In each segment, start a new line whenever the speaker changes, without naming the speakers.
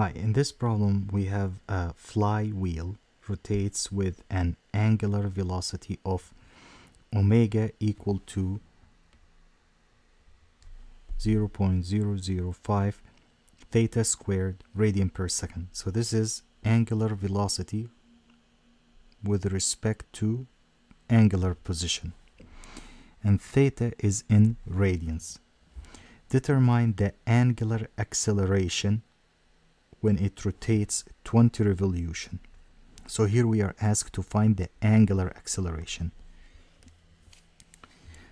Hi, in this problem we have a flywheel rotates with an angular velocity of omega equal to 0.005 theta squared radian per second. So this is angular velocity with respect to angular position. And theta is in radians. Determine the angular acceleration when it rotates 20 revolution. So here we are asked to find the angular acceleration.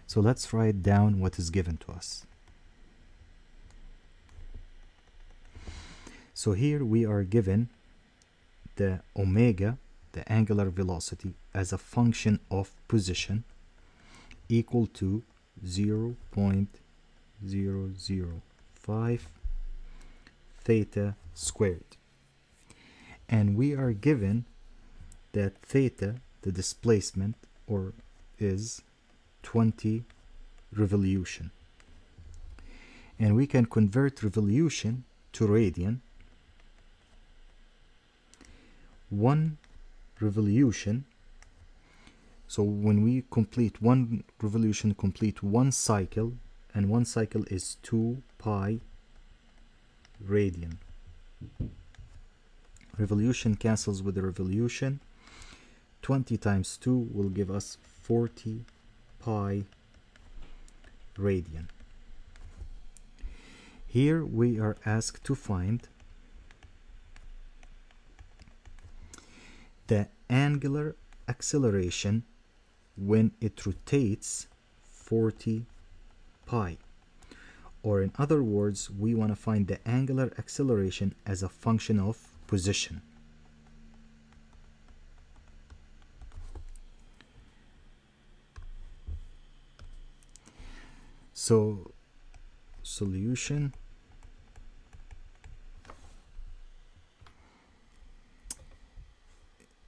So let's write down what is given to us. So here we are given the omega, the angular velocity, as a function of position equal to 0 0.005 theta squared. And we are given that theta, the displacement, or is 20 revolution. And we can convert revolution to radian. One revolution, so when we complete one revolution, complete one cycle, and one cycle is 2 pi radian. Revolution cancels with the revolution. 20 times 2 will give us 40 pi radian. Here we are asked to find the angular acceleration when it rotates 40 pi. Or in other words, we want to find the angular acceleration as a function of position. So solution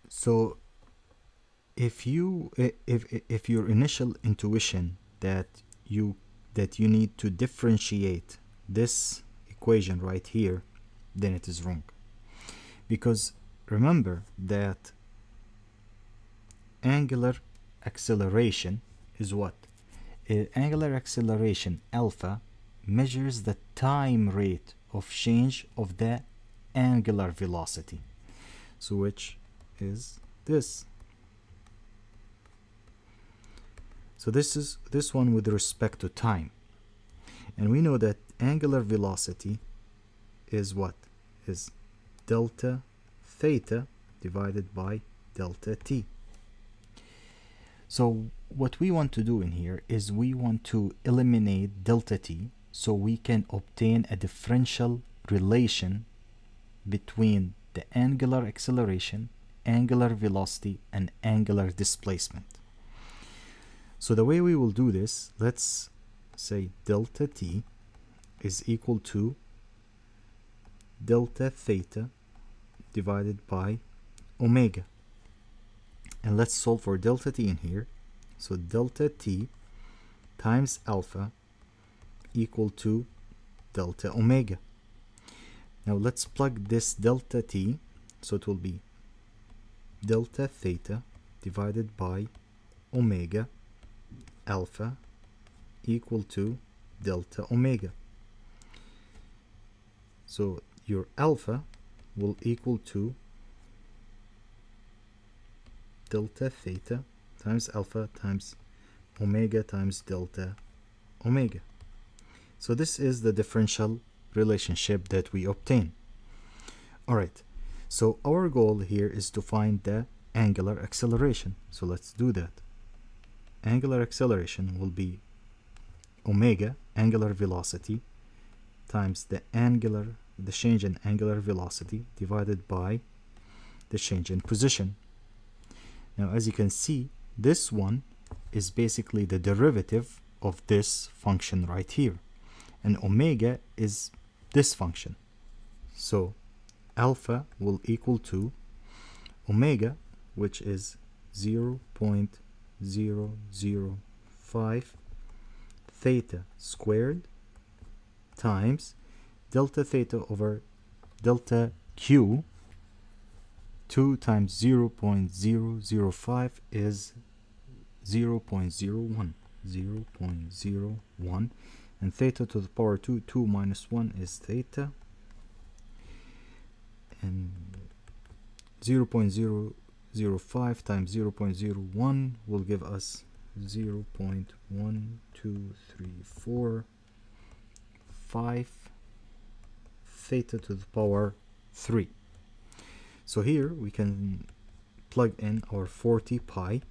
so if you if if your initial intuition that you that you need to differentiate this equation right here then it is wrong. Because remember that angular acceleration is what? Uh, angular acceleration alpha measures the time rate of change of the angular velocity so which is this so this is this one with respect to time. And we know that angular velocity is what? Is delta theta divided by delta t. So what we want to do in here is we want to eliminate delta t so we can obtain a differential relation between the angular acceleration, angular velocity, and angular displacement. So the way we will do this, let's say delta t is equal to delta theta divided by omega. And let's solve for delta t in here. So delta t times alpha equal to delta omega. Now let's plug this delta t, so it will be delta theta divided by omega alpha equal to delta omega. So your alpha will equal to delta theta times alpha times omega times delta omega. So this is the differential relationship that we obtain. Alright, so our goal here is to find the angular acceleration. So let's do that. Angular acceleration will be omega, angular velocity, times the angular, the change in angular velocity divided by the change in position. Now as you can see, this one is basically the derivative of this function right here. And omega is this function. So alpha will equal to omega, which is 0 0.005 theta squared times delta theta over delta q 2 times 0 0.005 is 0 0.01 0 0.01 and theta to the power 2 2 minus 1 is theta. And 0 0.005 times 0 0.01 will give us 0 0.1234 5 theta to the power 3 so here we can plug in our 40 pi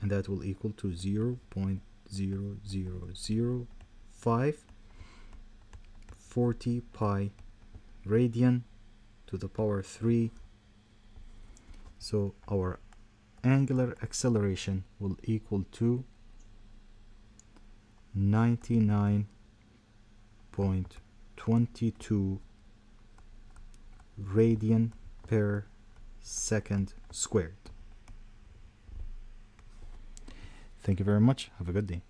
and that will equal to 0 0.0005 40 pi radian to the power 3 so our angular acceleration will equal to 99.22 radian per second squared. Thank you very much. Have a good day.